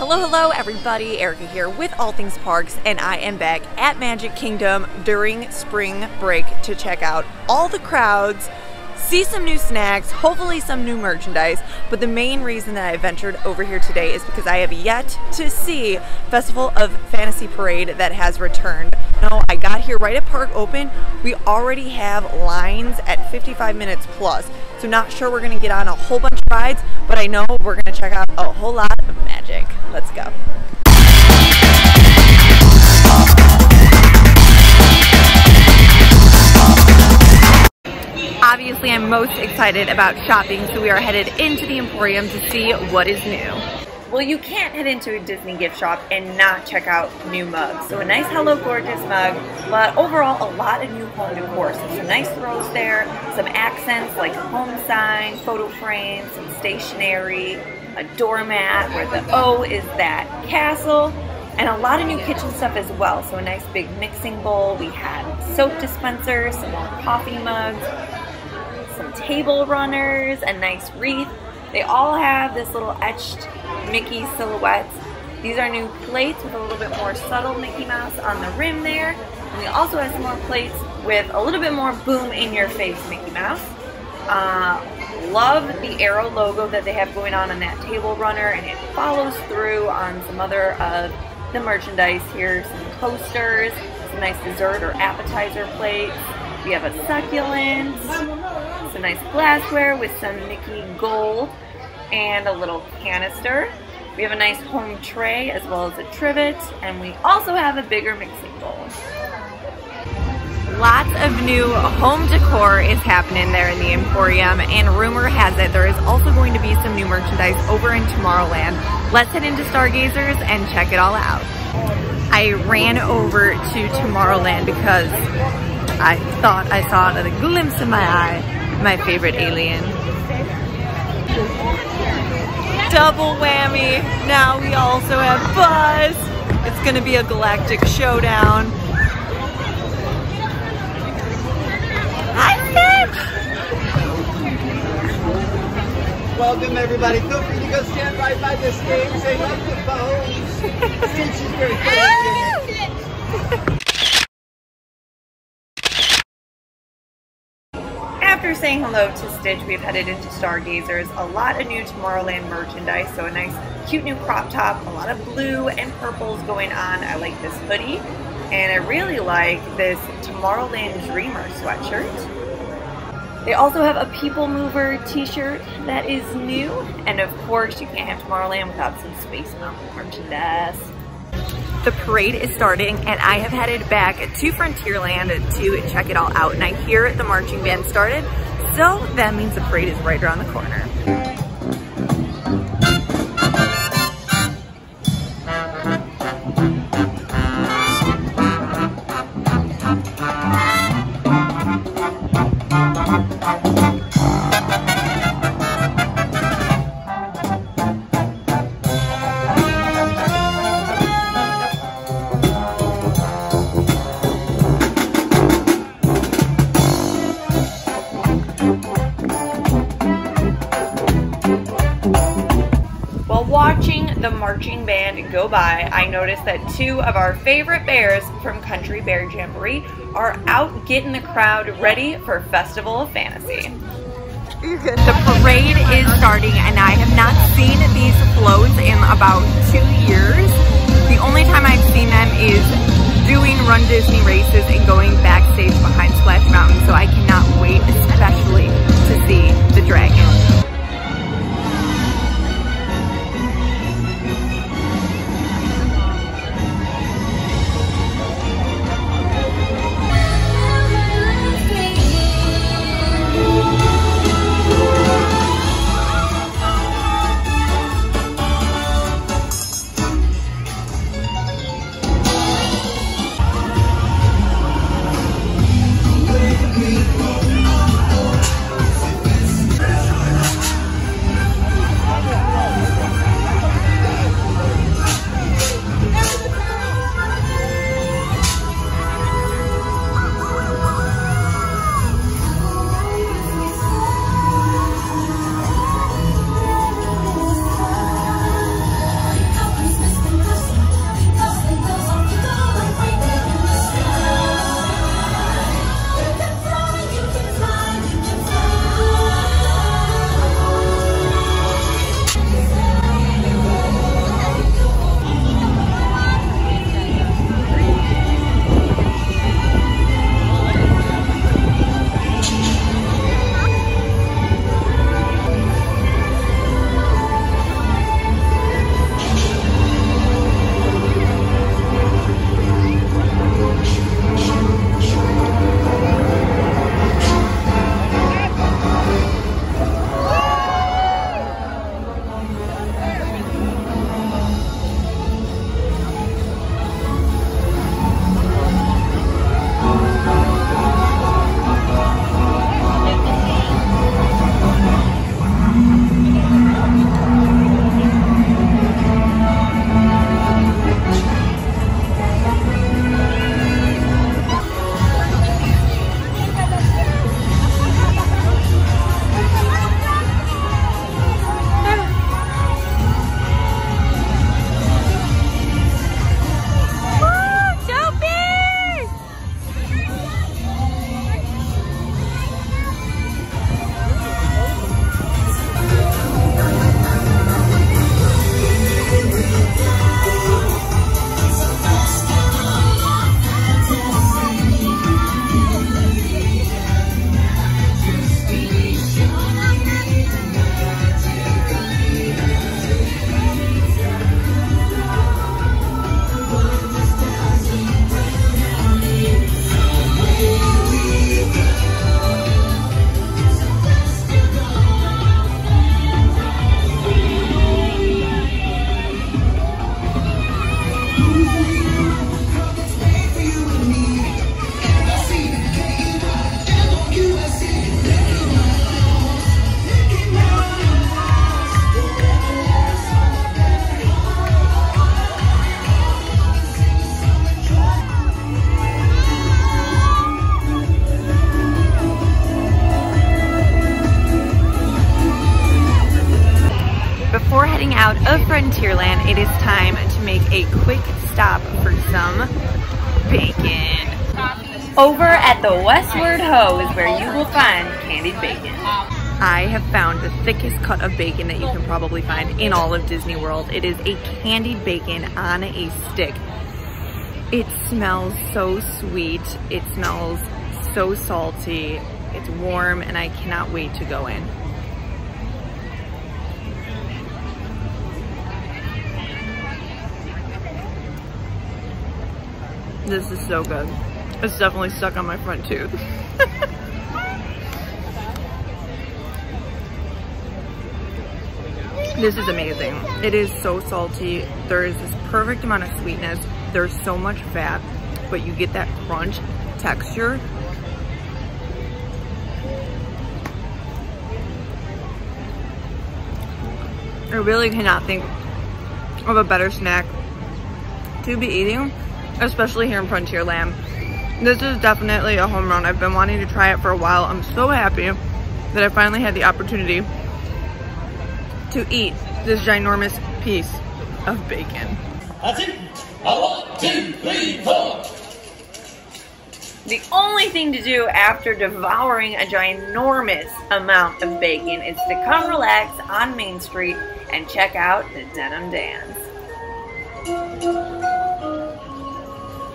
Hello, hello, everybody. Erica here with All Things Parks, and I am back at Magic Kingdom during spring break to check out all the crowds, see some new snacks, hopefully some new merchandise. But the main reason that I ventured over here today is because I have yet to see Festival of Fantasy Parade that has returned. No, I got here right at park open. We already have lines at 55 minutes plus. So not sure we're gonna get on a whole bunch of rides, but I know we're gonna check out a whole lot of. Let's go. Obviously, I'm most excited about shopping, so we are headed into the Emporium to see what is new. Well, you can't head into a Disney gift shop and not check out new mugs. So a nice Hello Gorgeous mug, but overall a lot of new home decor. So some nice throws there, some accents like home sign, photo frames, some stationery, a doormat where the O is that castle, and a lot of new kitchen stuff as well. So a nice big mixing bowl. We had soap dispensers, some more coffee mugs, some table runners, a nice wreath. They all have this little etched Mickey silhouettes. These are new plates with a little bit more subtle Mickey Mouse on the rim there. And we also have some more plates with a little bit more boom in your face Mickey Mouse. Uh, love the arrow logo that they have going on on that table runner and it follows through on some other of the merchandise here. Some coasters, some nice dessert or appetizer plates. We have a succulent, some nice glassware with some Mickey gold and a little canister. We have a nice home tray as well as a trivet and we also have a bigger mixing bowl. Lots of new home decor is happening there in the Emporium and rumor has it there is also going to be some new merchandise over in Tomorrowland. Let's head into Stargazers and check it all out. I ran over to Tomorrowland because I thought I saw a glimpse in my eye, my favorite alien. Double whammy. Now we also have Buzz. It's gonna be a galactic showdown. Welcome everybody. Feel free to go stand right by this game. Say love to Bones. Since she's very. After saying hello to Stitch, we've headed into Stargazers. A lot of new Tomorrowland merchandise, so a nice cute new crop top, a lot of blue and purples going on. I like this hoodie, and I really like this Tomorrowland Dreamer sweatshirt. They also have a People Mover t-shirt that is new, and of course you can't have Tomorrowland without some Space Mountain merchandise. The parade is starting and I have headed back to Frontierland to check it all out and I hear the marching band started, so that means the parade is right around the corner. The marching band go by, I noticed that two of our favorite bears from Country Bear Jamboree are out getting the crowd ready for Festival of Fantasy. The parade is starting and I have not seen these floats in about two years. The only time I've seen them is doing Run Disney races and going backstage behind Splash Mountain, so I cannot wait especially to see the dragon. Before heading out of Frontierland, it is time to make a quick stop for some bacon. Over at the Westward Ho is where you will find candied bacon. I have found the thickest cut of bacon that you can probably find in all of Disney World. It is a candied bacon on a stick. It smells so sweet. It smells so salty. It's warm and I cannot wait to go in. This is so good. It's definitely stuck on my front tooth. this is amazing. It is so salty. There is this perfect amount of sweetness. There's so much fat, but you get that crunch texture. I really cannot think of a better snack to be eating especially here in Frontierland. This is definitely a home run. I've been wanting to try it for a while. I'm so happy that I finally had the opportunity to eat this ginormous piece of bacon. That's it. A one, two, three, four. The only thing to do after devouring a ginormous amount of bacon is to come relax on Main Street and check out the Dapper Dans.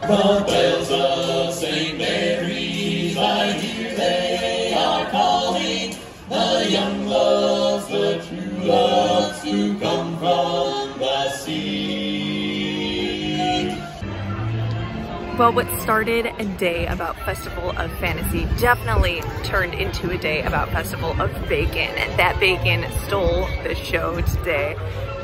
The bells of St. Mary's, I hear they are calling the young loves, the true loves who come from the sea. Well, what started a day about Festival of Fantasy definitely turned into a day about Festival of Bacon. And that bacon stole the show today.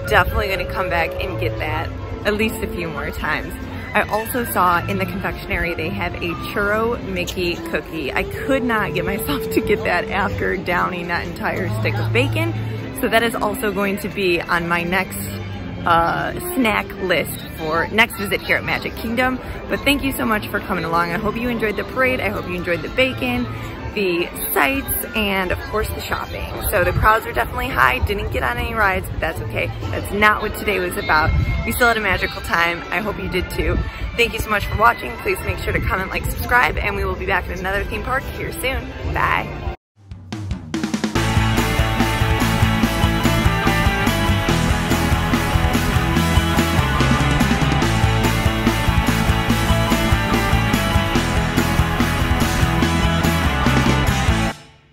Definitely gonna come back and get that at least a few more times. I also saw in the confectionery they have a churro Mickey cookie. I could not get myself to get that after downing that entire stick of bacon. So that is also going to be on my next uh, snack list for next visit here at Magic Kingdom. But thank you so much for coming along. I hope you enjoyed the parade. I hope you enjoyed the bacon the sights, and of course the shopping. So the crowds were definitely high, didn't get on any rides, but that's okay. That's not what today was about. We still had a magical time. I hope you did too. Thank you so much for watching. Please make sure to comment, like, subscribe, and we will be back at another theme park here soon. Bye.